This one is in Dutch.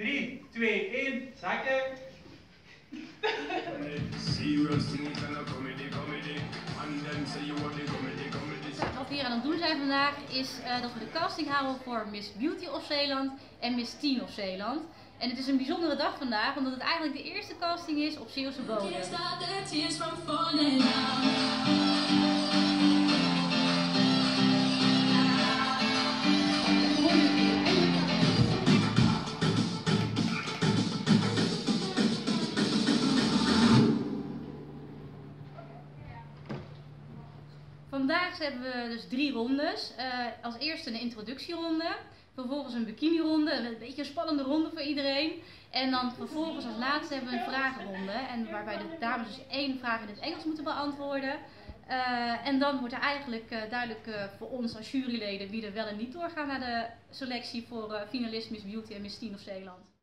3, 2, 1, zakken. Serious things and a comedy, comedy. And them say you want the comedy, comedy. Wat we hier aan het doen zijn vandaag is eh, dat we de casting houden voor Miss Beauty of Zeeland en Miss Teen of Zeeland. En het is een bijzondere dag vandaag, omdat het eigenlijk de eerste casting is op Zeeuwse bodem. Vandaag hebben we dus drie rondes. Eh, als eerste een introductieronde, vervolgens een bikinironde, een beetje een spannende ronde voor iedereen. En dan vervolgens als laatste hebben we een vragenronde, en waarbij de dames dus één vraag in het Engels moeten beantwoorden. Eh, en dan wordt er eigenlijk eh, duidelijk voor ons als juryleden wie er wel en niet doorgaan naar de selectie voor finalist Miss Beauty en Miss Teen of Zeeland.